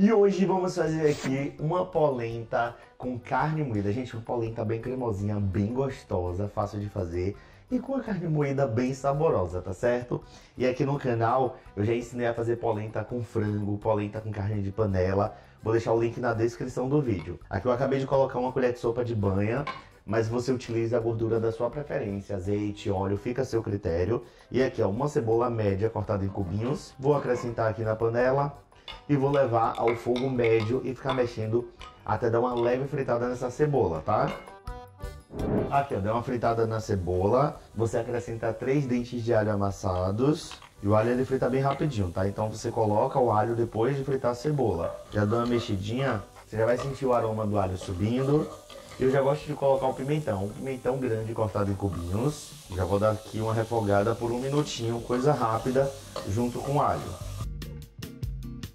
E hoje vamos fazer aqui uma polenta com carne moída. Gente, uma polenta bem cremosinha, bem gostosa, fácil de fazer e com a carne moída bem saborosa, tá certo? E aqui no canal eu já ensinei a fazer polenta com frango, polenta com carne de panela. Vou deixar o link na descrição do vídeo. Aqui eu acabei de colocar uma colher de sopa de banha, mas você utiliza a gordura da sua preferência, azeite, óleo, fica a seu critério. E aqui ó, uma cebola média cortada em cubinhos. Vou acrescentar aqui na panela e vou levar ao fogo médio e ficar mexendo até dar uma leve fritada nessa cebola, tá? Aqui, ó, deu uma fritada na cebola. Você acrescenta três dentes de alho amassados. E o alho ele frita bem rapidinho, tá? Então você coloca o alho depois de fritar a cebola. Já dá uma mexidinha, você já vai sentir o aroma do alho subindo. Eu já gosto de colocar um pimentão, um pimentão grande cortado em cubinhos. Já vou dar aqui uma refogada por um minutinho, coisa rápida, junto com alho.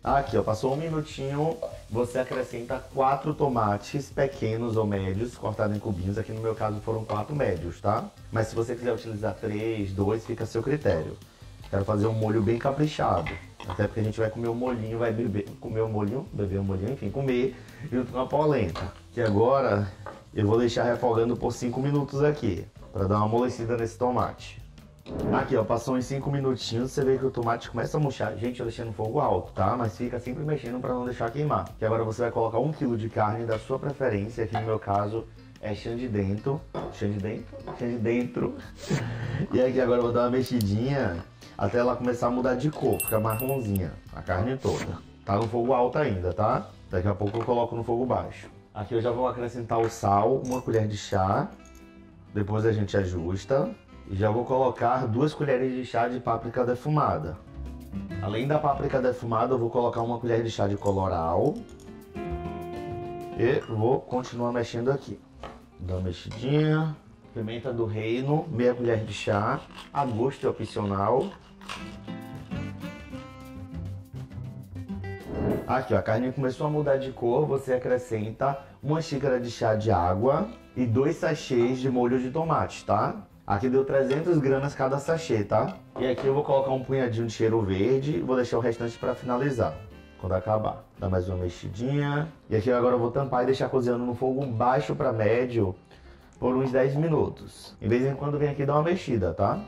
Aqui, ó, passou um minutinho, você acrescenta quatro tomates pequenos ou médios, cortados em cubinhos. Aqui no meu caso foram quatro médios, tá? Mas se você quiser utilizar três, dois, fica a seu critério. Quero fazer um molho bem caprichado. Até porque a gente vai comer o molhinho, vai beber, comer o molhinho, beber o molhinho, enfim, comer junto com a polenta. E agora eu vou deixar refogando por 5 minutos aqui, para dar uma amolecida nesse tomate. Aqui, ó, passou uns 5 minutinhos, você vê que o tomate começa a murchar. Gente, eu deixei no fogo alto, tá? Mas fica sempre mexendo para não deixar queimar. Que agora você vai colocar 1 um kg de carne da sua preferência, aqui no meu caso é chã de dentro. Chã de dentro? Chã de dentro. e aqui agora eu vou dar uma mexidinha até ela começar a mudar de cor, ficar marronzinha, a carne toda. Tá no fogo alto ainda, tá? Daqui a pouco eu coloco no fogo baixo. Aqui eu já vou acrescentar o sal, uma colher de chá. Depois a gente ajusta. E já vou colocar duas colheres de chá de páprica defumada. Além da páprica defumada, eu vou colocar uma colher de chá de coloral. E vou continuar mexendo aqui. Dá uma mexidinha. Pimenta do reino, meia colher de chá. A gosto é opcional. Aqui, ó, a carne começou a mudar de cor, você acrescenta uma xícara de chá de água e dois sachês de molho de tomate, tá? Aqui deu 300 gramas cada sachê, tá? E aqui eu vou colocar um punhadinho de cheiro verde e vou deixar o restante para finalizar, quando acabar. Dá mais uma mexidinha. E aqui agora eu vou tampar e deixar cozinhando no fogo baixo para médio por uns 10 minutos. Em vez em quando vem aqui dar uma mexida, tá?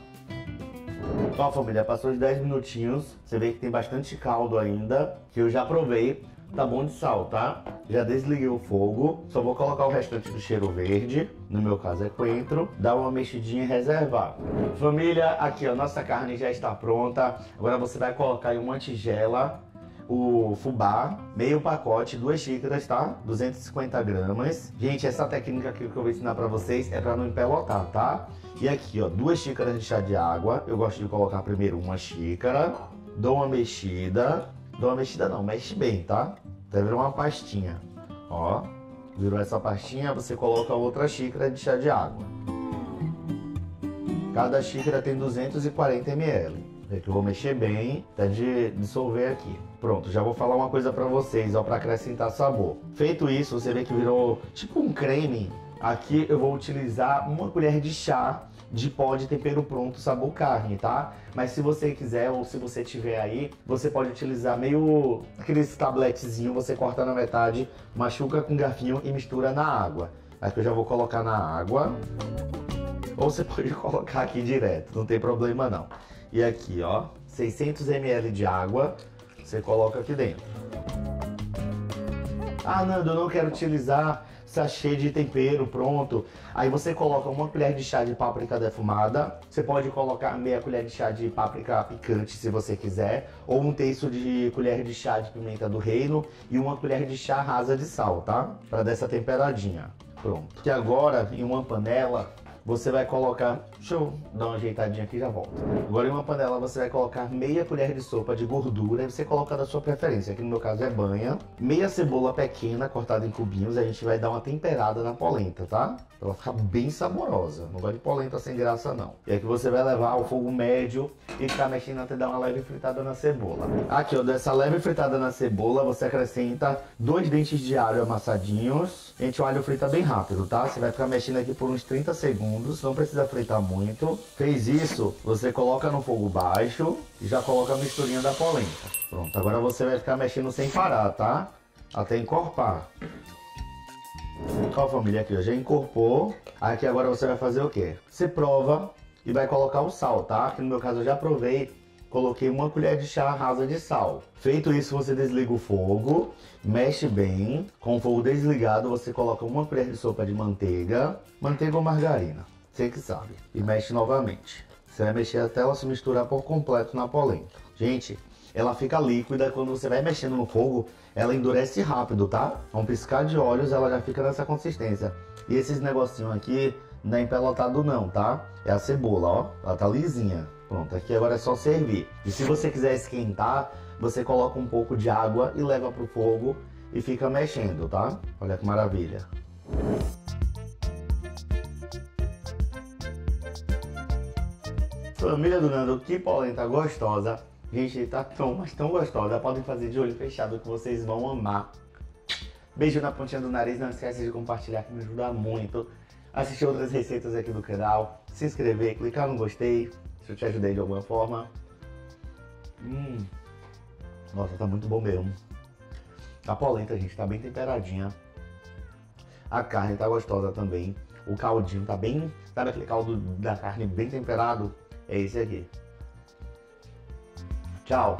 Ó família, passou os 10 minutinhos, você vê que tem bastante caldo ainda, que eu já provei. Tá bom de sal, tá? Já desliguei o fogo, só vou colocar o restante do cheiro verde, no meu caso é coentro, dar uma mexidinha e reservar. Família, aqui ó, nossa carne já está pronta, agora você vai colocar em uma tigela o fubá, meio pacote, duas xícaras, tá? 250 gramas. Gente, essa técnica aqui que eu vou ensinar pra vocês é pra não empelotar, tá? E aqui, ó, duas xícaras de chá de água. Eu gosto de colocar primeiro uma xícara, dou uma mexida, Dá uma mexida não, mexe bem, tá? Até virar uma pastinha. Ó, virou essa pastinha, você coloca outra xícara de chá de água. Cada xícara tem 240 ml. É que eu vou mexer bem até de dissolver aqui. Pronto, já vou falar uma coisa para vocês, ó, para acrescentar sabor. Feito isso, você vê que virou tipo um creme. Aqui eu vou utilizar uma colher de chá de pó de tempero pronto sabor carne, tá? Mas se você quiser ou se você tiver aí, você pode utilizar meio aqueles tabletezinho, você corta na metade, machuca com garfinho e mistura na água. Aqui eu já vou colocar na água. Ou você pode colocar aqui direto, não tem problema não. E aqui, ó, 600 ml de água, você coloca aqui dentro. Ah, Nando, eu não quero utilizar sachê de tempero pronto. Aí você coloca uma colher de chá de páprica defumada. Você pode colocar meia colher de chá de páprica picante se você quiser. Ou um terço de colher de chá de pimenta do reino. E uma colher de chá rasa de sal, tá? Para dessa temperadinha. Pronto. E agora, em uma panela, você vai colocar, deixa eu dar uma ajeitadinha aqui e já volto. Agora em uma panela você vai colocar meia colher de sopa de gordura e você coloca da sua preferência, aqui no meu caso é banha, meia cebola pequena cortada em cubinhos, a gente vai dar uma temperada na polenta, tá? Pra ela ficar bem saborosa, não vai de polenta sem graça não. E aqui você vai levar ao fogo médio e ficar mexendo até dar uma leve fritada na cebola. Aqui ó, dessa leve fritada na cebola você acrescenta dois dentes de alho amassadinhos. Gente, o alho frita bem rápido, tá? Você vai ficar mexendo aqui por uns 30 segundos segundos, não precisa fritar muito. Fez isso, você coloca no fogo baixo e já coloca a misturinha da polenta. Pronto, agora você vai ficar mexendo sem parar, tá? Até encorpar. Ó família, aqui ó, já encorpou. Aqui agora você vai fazer o quê? Você prova e vai colocar o sal, tá? Aqui no meu caso eu já provei, coloquei uma colher de chá rasa de sal. Feito isso, você desliga o fogo, mexe bem. Com o fogo desligado, você coloca uma colher de sopa de manteiga, manteiga ou margarina, você que sabe. E mexe novamente. Você vai mexer até ela se misturar por completo na polenta. Gente, ela fica líquida, quando você vai mexendo no fogo, ela endurece rápido, tá? Um piscar de olhos, ela já fica nessa consistência. E esses negocinhos aqui, não é empelotado não, tá? É a cebola, ó, ela tá lisinha. Pronto, aqui agora é só servir. E se você quiser esquentar, você coloca um pouco de água e leva pro fogo e fica mexendo, tá? Olha que maravilha. Família do Nando, que polenta gostosa. Gente, tá tão, mas tão gostosa. Podem fazer de olho fechado que vocês vão amar. Beijo na pontinha do nariz. Não esquece de compartilhar que me ajuda muito. Assistir outras receitas aqui do canal. Se inscrever, clicar no gostei. Se eu te ajudei de alguma forma. Hum. Nossa, tá muito bom mesmo. A polenta, gente, tá bem temperadinha. A carne tá gostosa também. O caldinho tá bem... Sabe aquele caldo da carne bem temperado? É esse aqui. Tchau!